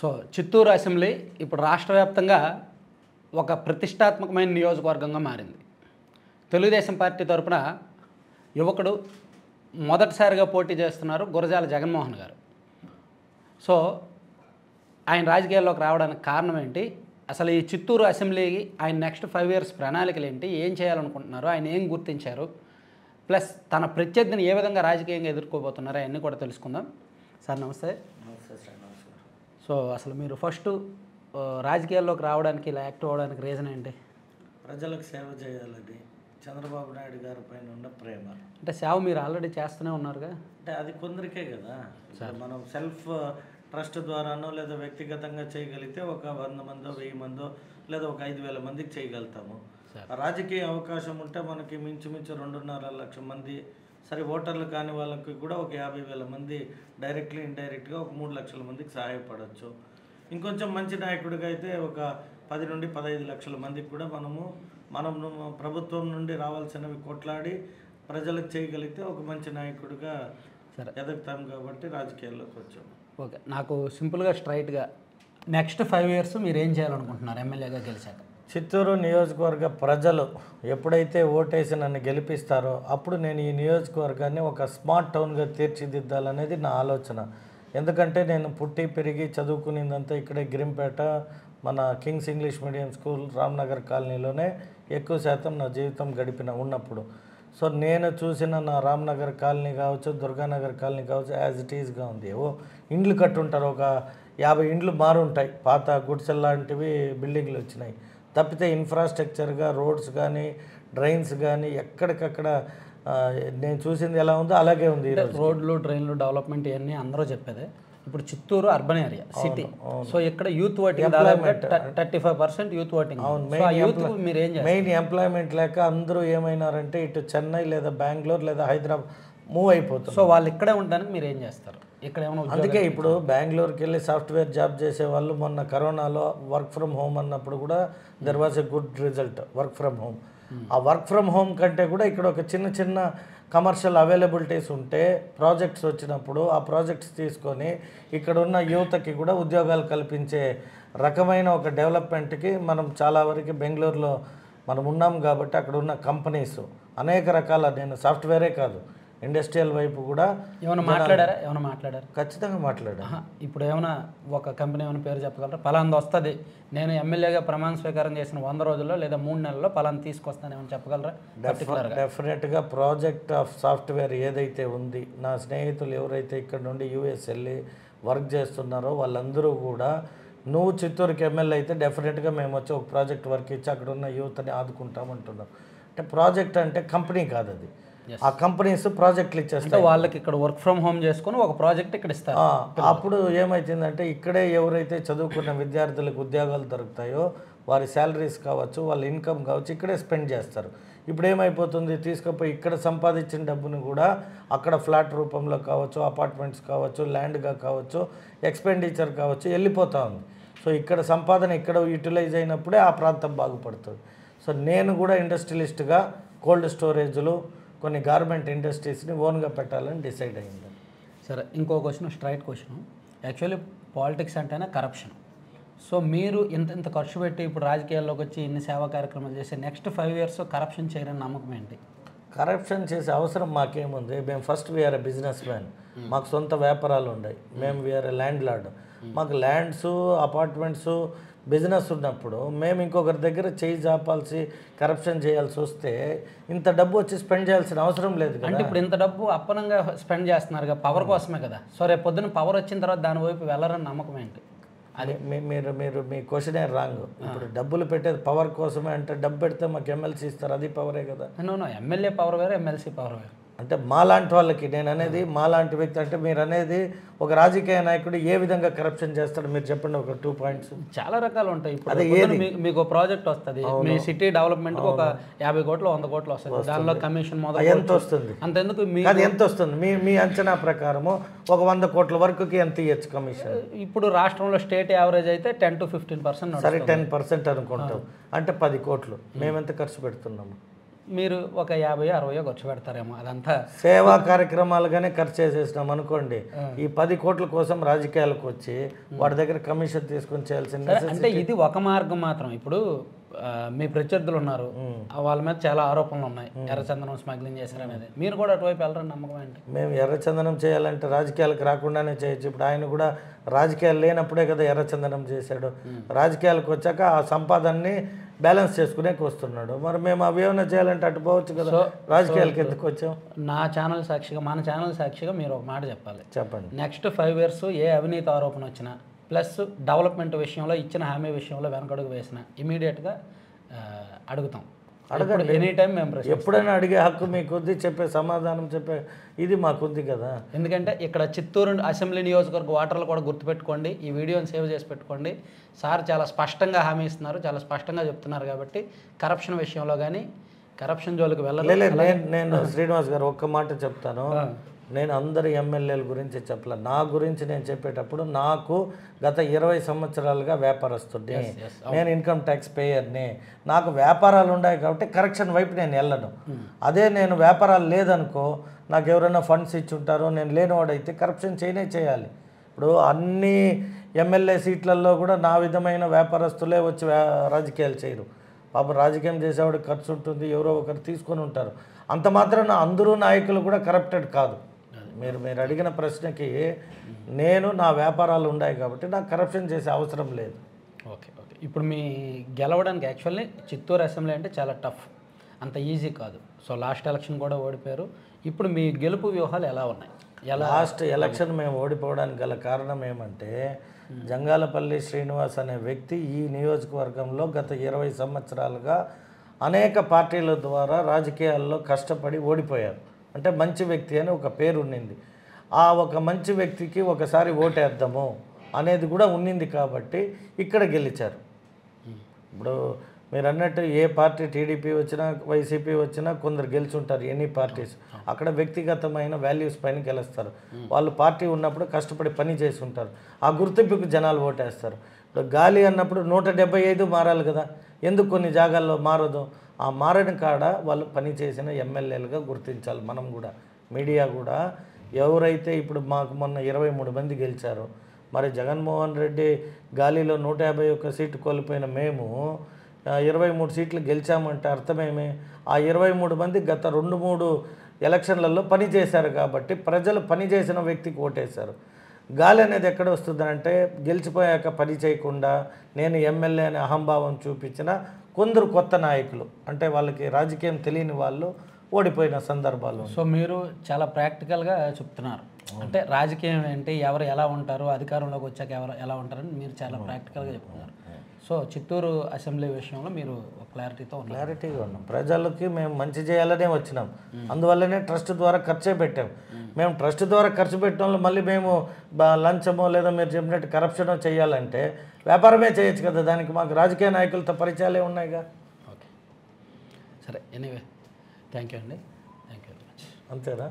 So Chittoor assembly ఇప్పుడు రాష్ట్ర వ్యాప్తంగా ఒక ప్రతిష్టాత్మకమైన నియోజకవర్గంగా మారింది. తెలుగుదేశం పార్టీ తరఫున యువకుడు మొదటిసారిగా పోటీ చేస్తున్నారు గురజాల జగన్మోహన్ గారు. సో ఆయన రాజకీయాల్లోకి రావడానికి కారణం ఏంటి? అసలు ఈ చిత్తూరు అసెంబ్లీకి ఆయన నెక్స్ట్ ఫైవ్ ఇయర్స్ ప్రణాళికలు ఏంటి? ఏం చేయాలనుకుంటున్నారు? ఆయన ఏం గుర్తించారు? ప్లస్ తన ప్రత్యర్థిని ఏ విధంగా రాజకీయంగా ఎదుర్కోబోతున్నారు అవన్నీ కూడా తెలుసుకుందాం. సార్ నమస్తే. సో అసలు మీరు ఫస్ట్ రాజకీయాల్లోకి రావడానికి ఇలా యాక్టివ్ అవ్వడానికి రీజన్ ఏంటి? ప్రజలకు సేవ చేయాలని చంద్రబాబు నాయుడు గారి పైన ఉన్న ప్రేమ. అంటే సేవ మీరు ఆల్రెడీ చేస్తూనే ఉన్నారుగా? అంటే అది కొందరికే కదా. మనం సెల్ఫ్ ట్రస్ట్ ద్వారానో లేదా వ్యక్తిగతంగా చేయగలిగితే ఒక వంద మందో వెయ్యి మందో లేదా ఒక ఐదు వేల మందికి చేయగలుగుతాము. రాజకీయ అవకాశం ఉంటే మనకి మించుమించు రెండున్నర లక్ష మంది సరే ఓటర్లు కాని వాళ్ళకి కూడా ఒక యాభై వేల మంది డైరెక్ట్లీ ఇండైరెక్ట్గా ఒక మూడు లక్షల మందికి సహాయపడవచ్చు ఇంకొంచెం మంచి నాయకుడిగా అయితే ఒక పది నుండి పదహైదు లక్షల మందికి కూడా మనము మనం ప్రభుత్వం నుండి రావాల్సినవి కొట్లాడి ప్రజలకు చేయగలిగితే ఒక మంచి నాయకుడిగా సరే. ఎదుగుతాం కాబట్టి రాజకీయాల్లోకి వచ్చాము ఓకే. నాకు సింపుల్గా స్ట్రైట్గా నెక్స్ట్ ఫైవ్ ఇయర్స్ మీరు ఏం చేయాలనుకుంటున్నారు? ఎమ్మెల్యేగా గెలిచాక. చిత్తూరు నియోజకవర్గ ప్రజలు ఎప్పుడైతే ఓటేసి నన్ను గెలిపిస్తారో అప్పుడు నేను ఈ నియోజకవర్గాన్ని ఒక స్మార్ట్ టౌన్గా తీర్చిదిద్దాలనేది నా ఆలోచన. ఎందుకంటే నేను పుట్టి పెరిగి చదువుకునేదంతా ఇక్కడే గిరింపేట మన Kings English medium school Ramnagar కాలనీలోనే ఎక్కువ శాతం నా జీవితం గడిపిన ఉన్నప్పుడు. సో నేను చూసిన నా రామ్నగర్ కాలనీ కావచ్చు దుర్గానగర్ కాలనీ కావచ్చు యాజ్ ఇట్ ఈజ్గా ఉంది. ఓ ఇండ్లు కట్టుంటారు ఒక యాభై ఇండ్లు మారుంటాయి. పాత గుడ్సెల్ లాంటివి బిల్డింగ్లు వచ్చినాయి. తప్పితే ఇన్ఫ్రాస్ట్రక్చర్గా రోడ్స్ కానీ డ్రైన్స్ కానీ ఎక్కడికక్కడ నేను చూసింది ఎలా ఉందో అలాగే ఉంది రోడ్లు ట్రైన్లు డెవలప్మెంట్ ఇవన్నీ అందరూ చెప్పేదే. ఇప్పుడు Chittoor urban area city so ఇక్కడ youth voting thirty five percent youth voting youth మీరు ఏం మెయిన్ ఎంప్లాయ్మెంట్ లేక అందరూ ఏమైనారంటే ఇటు చెన్నై లేదా బెంగళూరు లేదా హైదరాబాద్ మూవ్ అయిపోతుంది సో వాళ్ళు ఇక్కడే ఉండడానికి మీరు ఏం చేస్తారు? ఇక్కడ ఏమైనా అందుకే ఇప్పుడు బెంగళూరుకి వెళ్ళి సాఫ్ట్వేర్ జాబ్ చేసే వాళ్ళు మొన్న కరోనాలో వర్క్ ఫ్రమ్ హోమ్ అన్నప్పుడు కూడా there was a good result work from home. ఆ వర్క్ ఫ్రమ్ హోమ్ కంటే కూడా ఇక్కడ ఒక చిన్న చిన్న కమర్షియల్ అవైలబిలిటీస్ ఉంటే ప్రాజెక్ట్స్ వచ్చినప్పుడు ఆ ప్రాజెక్ట్స్ తీసుకొని ఇక్కడ ఉన్న యువతకి కూడా ఉద్యోగాలు కల్పించే రకమైన ఒక డెవలప్మెంట్కి మనం చాలా వరకు బెంగళూరులో మనం ఉన్నాం కాబట్టి అక్కడ ఉన్న కంపెనీస్ అనేక రకాల నేను సాఫ్ట్వేరే కాదు. ఇండస్ట్రియల్ వైపు కూడా ఏమైనా మాట్లాడారా? ఏమైనా మాట్లాడారా? ఖచ్చితంగా మాట్లాడాను. ఆహా, ఇప్పుడు ఏమైనా ఒక కంపెనీ ఏమైనా పేరు చెప్పగలరా? పలాంది వస్తుంది. నేను ఎమ్మెల్యేగా ప్రమాణ స్వీకారం చేసిన వంద రోజుల్లో లేదా మూడు నెలల్లో పలాంది తీసుకొస్తాను ఏమైనా చెప్పగలరా? డెఫినెట్గా ప్రాజెక్ట్ ఆఫ్ సాఫ్ట్వేర్ ఏదైతే ఉంది నా స్నేహితులు ఎవరైతే ఇక్కడ నుండి యూఎస్ వెళ్ళి వర్క్ చేస్తున్నారో వాళ్ళందరూ కూడా నువ్వు చిత్తూరుకి ఎమ్మెల్యే అయితే డెఫినెట్గా మేము వచ్చి ఒక ప్రాజెక్ట్ వర్క్ ఇచ్చి అక్కడ ఉన్న యూత్ని ఆదుకుంటామంటున్నాం అంటే ప్రాజెక్ట్ అంటే కంపెనీ కాదు అది ఆ కంపెనీస్ ప్రాజెక్టులు ఇచ్చేస్తాయి. వాళ్ళకి ఇక్కడ వర్క్ ఫ్రమ్ హోమ్ చేసుకొని ఒక ప్రాజెక్ట్ ఇక్కడ ఇస్తారు. అప్పుడు ఏమైతుందంటే ఇక్కడే ఎవరైతే చదువుకున్న విద్యార్థులకు ఉద్యోగాలు దొరుకుతాయో వారి శాలరీస్ కావచ్చు వాళ్ళ ఇన్కమ్ కావచ్చు ఇక్కడే స్పెండ్ చేస్తారు. ఇప్పుడు ఏమైపోతుంది? తీసుకుపోయి ఇక్కడ సంపాదించిన డబ్బును కూడా అక్కడ ఫ్లాట్ రూపంలో కావచ్చు అపార్ట్మెంట్స్ కావచ్చు ల్యాండ్గా కావచ్చు ఎక్స్పెండిచర్ కావచ్చు వెళ్ళిపోతూ ఉంది. సో ఇక్కడ సంపాదన ఇక్కడ యూటిలైజ్ అయినప్పుడే ఆ ప్రాంతం బాగుపడుతుంది. సో నేను కూడా ఇండస్ట్రియలిస్ట్గా కోల్డ్ స్టోరేజ్లు కొన్ని గార్మెంట్ ఇండస్ట్రీస్ని ఓన్గా పెట్టాలని డిసైడ్ అయింది. సరే ఇంకో question straight question actually politics అంటేనే కరప్షన్ సో మీరు ఇంత ఇంత ఖర్చు పెట్టి ఇప్పుడు రాజకీయాల్లోకి వచ్చి ఇన్ని సేవా కార్యక్రమాలు చేసి నెక్స్ట్ ఫైవ్ ఇయర్స్ కరప్షన్ చేయరని నమ్మకం ఏంటి? కరప్షన్ చేసే అవసరం మాకేముంది? మేము first we are a business man మాకు సొంత వ్యాపారాలు ఉన్నాయి మేము we are a land lord మాకు ల్యాండ్స్ అపార్ట్మెంట్స్ బిజినెస్ ఉన్నప్పుడు మేము ఇంకొకరి దగ్గర చేయి చాపాల్సి కరప్షన్ చేయాల్సి వస్తే ఇంత డబ్బు వచ్చి స్పెండ్ చేయాల్సిన అవసరం లేదు అంటే ఇప్పుడు ఇంత డబ్బు అప్పనంగా స్పెండ్ చేస్తున్నారు కదా పవర్ కోసమే కదా. సో రేపు పొద్దున్న పవర్ వచ్చిన తర్వాత దాని వైపు వెళ్ళరని నమ్మకం ఏంటి? అది మీ- మీరు మీరు మీ క్వశ్చనే రాంగ్ ఇప్పుడు డబ్బులు పెట్టేది పవర్ కోసమే అంటే డబ్బు పెడితే మాకు ఎమ్మెల్సీ ఇస్తారు అది పవరే కదా. నో ఎమ్మెల్యే పవర్ వేరు ఎమ్మెల్సీ పవర్ వేరు. అంటే మాలాంటి వాళ్ళకి నేను అనేది మాలాంటి వ్యక్తి అంటే మీరు అనేది ఒక రాజకీయ నాయకుడు ఏ విధంగా కరప్షన్ చేస్తాడు మీరు చెప్పండి ఒక టూ పాయింట్స్ చాలా రకాలు ఉంటాయి. ఇప్పుడు పొద్దున్న మీ- మీకు ప్రాజెక్ట్ వస్తుంది. మీ సిటీ డెవలప్మెంట్ ఒక యాభై కోట్లు వంద కోట్లు వస్తుంది. దానిలో కమిషన్ మొదలు ఎంత వస్తుంది? అంతెందుకు మీ అది ఎంత వస్తుంది? మీ మీ అంచనా ప్రకారము ఒక వంద కోట్ల వరకుకి ఎంత ఇవ్వచ్చు కమిషన్ ఇప్పుడు రాష్ట్రంలో స్టేట్ యావరేజ్ అయితే టెన్ టు ఫిఫ్టీన్ పర్సెంట్ సరే టెన్ పర్సెంట్ అనుకుంటాం. అంటే పది కోట్లు. మేము ఎంత ఖర్చు పెడుతున్నాము? మీరు ఒక యాభై అరవయో ఖర్చు పెడతారేమో అదంతా. సేవా కార్యక్రమాలుగానే ఖర్చు చేసేసినాం అనుకోండి. ఈ పది కోట్ల కోసం రాజకీయాలకు వచ్చి వాడి దగ్గర కమిషన్ తీసుకొని చేయాల్సిన సరే, అంటే ఇది ఒక మార్గం మాత్రం. ఇప్పుడు మీ ప్రత్యర్థులు ఉన్నారు. వాళ్ళ మీద చాలా ఆరోపణలు ఉన్నాయి. ఎర్రచందనం స్మగ్లింగ్ చేశారు అనేది మీరు కూడా అటువైపు వెళ్ళరని నమ్మకం ఏంటి? మేము ఎర్రచందనం చేయాలంటే రాజకీయాలకు రాకుండానే చేయొచ్చు. ఇప్పుడు ఆయన కూడా రాజకీయాలు లేనప్పుడే కదా ఎర్రచందనం చేశాడు. రాజకీయాలకు వచ్చాక ఆ సంపాదనని బ్యాలెన్స్ చేసుకునేకి వస్తున్నాడు మరి మేము అవి ఏమైనా చేయాలంటే అటు పోవచ్చు కదా? రాజకీయాలకు ఎందుకు వచ్చాం? నా ఛానల్ సాక్షిగా మన ఛానల్ సాక్షిగా మీరు ఒక మాట చెప్పాలి. చెప్పండి. నెక్స్ట్ ఫైవ్ ఇయర్స్ ఏ అవినీతి ఆరోపణ వచ్చినా ప్లస్ డెవలప్మెంట్ విషయంలో ఇచ్చిన హామీ విషయంలో వెనకడుగు వేసిన ఇమీడియట్గా అడుగుతాం. అడగండి. ఎనీ టైం మేము ఎప్పుడైనా అడిగే హక్కు మీకుంది చెప్పే సమాధానం చెప్పే ఇది మాకుంది కదా. ఎందుకంటే ఇక్కడ చిత్తూరు అసెంబ్లీ నియోజకవర్గ ఓటర్లు కూడా గుర్తుపెట్టుకోండి ఈ వీడియోని సేవ్ చేసి పెట్టుకోండి. సార్ చాలా స్పష్టంగా హామీ ఇస్తున్నారు చాలా స్పష్టంగా చెప్తున్నారు కాబట్టి కరప్షన్ విషయంలో కానీ కరప్షన్ జోలికి వెళ్ళలేదు లేదు నేను నేను శ్రీనివాస్ గారు ఒక్క మాట చెప్తాను. నేను అందరి ఎమ్మెల్యేల గురించి చెప్పలే. నా గురించి నేను చెప్పేటప్పుడు నాకు గత ఇరవై సంవత్సరాలుగా వ్యాపారస్తుడిని నేను ఇన్కమ్ ట్యాక్స్ పేయర్ని నాకు వ్యాపారాలు ఉన్నాయి కాబట్టి కరెక్షన్ వైపు నేను వెళ్ళను. అదే నేను వ్యాపారాలు లేదనుకో నాకు ఎవరైనా ఫండ్స్ ఇచ్చి ఉంటారో నేను లేనివాడైతే కరప్షన్ చేయనే చేయాలి. ఇప్పుడు అన్ని ఎమ్మెల్యే సీట్లలో కూడా నా విధమైన వ్యాపారస్తులే వచ్చి రాజకీయాలు చేయరు. పాపం రాజకీయం చేసేవాడికి ఖర్చు ఉంటుంది ఎవరో ఒకరు తీసుకొని ఉంటారు. అంత మాత్రాన అందరూ నాయకులు కూడా కరప్టెడ్ కాదు. మీరు మీరు అడిగిన ప్రశ్నకి నేను నా వ్యాపారాలు ఉన్నాయి కాబట్టి నాకు కరప్షన్ చేసే అవసరం లేదు. Okay okay. ఇప్పుడు మీ గెలవడానికి యాక్చువల్లీ చిత్తూరు అసెంబ్లీ అంటే చాలా టఫ్ అంత ఈజీ కాదు. సో లాస్ట్ ఎలక్షన్ కూడా ఓడిపోయారు. ఇప్పుడు మీ గెలుపు వ్యూహాలు ఎలా ఉన్నాయి? ఎలా లాస్ట్ ఎలక్షన్ మేము ఓడిపోవడానికి గల కారణం ఏమంటే జంగాలపల్లి శ్రీనివాస్ అనే వ్యక్తి ఈ నియోజకవర్గంలో గత ఇరవై సంవత్సరాలుగా అనేక పార్టీల ద్వారా రాజకీయాల్లో కష్టపడి ఓడిపోయారు. అంటే మంచి వ్యక్తి అని ఒక పేరు ఉండింది ఆ ఒక మంచి వ్యక్తికి ఒకసారి ఓటేద్దాము అనేది కూడా ఉన్నింది కాబట్టి ఇక్కడ గెలిచారు. ఇప్పుడు మీరు అన్నట్టు ఏ పార్టీ టీడీపీ వచ్చినా వైసీపీ వచ్చినా కొందరు గెలుచుంటారు ఎనీ పార్టీస్. అక్కడ వ్యక్తిగతమైన వాల్యూస్ పైన గెలుస్తారు. వాళ్ళు పార్టీ ఉన్నప్పుడు కష్టపడి పని చేసి ఉంటారు ఆ గుర్తింపుకు జనాలు ఓటేస్తారు. ఇప్పుడు గాలి అన్నప్పుడు నూట డెబ్బై ఐదు మారాలి కదా. ఎందుకు కొన్ని జాగాల్లో మారదు? ఆ మారని కాడ వాళ్ళు పని చేసిన ఎమ్మెల్యేలుగా గుర్తించాలి మనం కూడా. మీడియా కూడా. ఎవరైతే ఇప్పుడు మాకు మొన్న ఇరవై మూడు మంది గెలిచారో మరి జగన్మోహన్ రెడ్డి గాలిలో నూట యాభై ఒక్క సీటు కోల్పోయిన మేము ఇరవై మూడు సీట్లు గెలిచామంటే అర్థమేమి? ఆ ఇరవై మూడు మంది గత రెండు మూడు ఎలక్షన్లలో పని చేశారు కాబట్టి ప్రజలు పని చేసిన వ్యక్తికి ఓటేశారు. గాలి అనేది ఎక్కడ వస్తుందంటే గెలిచిపోయాక పని చేయకుండా నేను ఎమ్మెల్యే అనే అహంభావం చూపించిన కొందరు కొత్త నాయకులు. అంటే వాళ్ళకి రాజకీయం తెలియని వాళ్ళు ఓడిపోయిన సందర్భాలు సో మీరు చాలా ప్రాక్టికల్గా చెప్తున్నారు. అంటే రాజకీయం ఏంటి ఎవరు ఎలా ఉంటారు అధికారంలోకి వచ్చాక ఎవరు ఎలా ఉంటారని మీరు చాలా ప్రాక్టికల్గా చెప్తున్నారు. సో చిత్తూరు అసెంబ్లీ విషయంలో మీరు క్లారిటీతో క్లారిటీగా ఉన్నాం. ప్రజలకి మేము మంచి చేయాలనే వచ్చినాం. అందువల్లనే ట్రస్ట్ ద్వారా ఖర్చే పెట్టాం. మేము ట్రస్ట్ ద్వారా ఖర్చు పెట్టడంలో మళ్ళీ మేము లంచమో లేదా మీరు చెప్పినట్టు కరప్షనో చేయాలంటే వ్యాపారమే చేయొచ్చు కదా. దానికి మాకు రాజకీయ నాయకులతో పరిచయాలే ఉన్నాయిగా. ఓకే. సరే ఎనీవే. థ్యాంక్ యూ అండి. Thank you very much. అంతేనా?